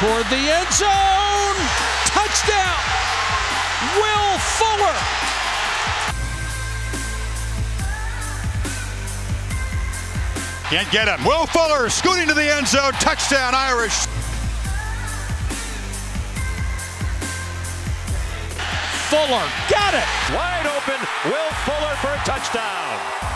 toward the end zone. Touchdown. Will Fuller. Can't get him. Will Fuller scooting to the end zone. Touchdown, Irish. Fuller got it. Wide open. Will Fuller for a touchdown.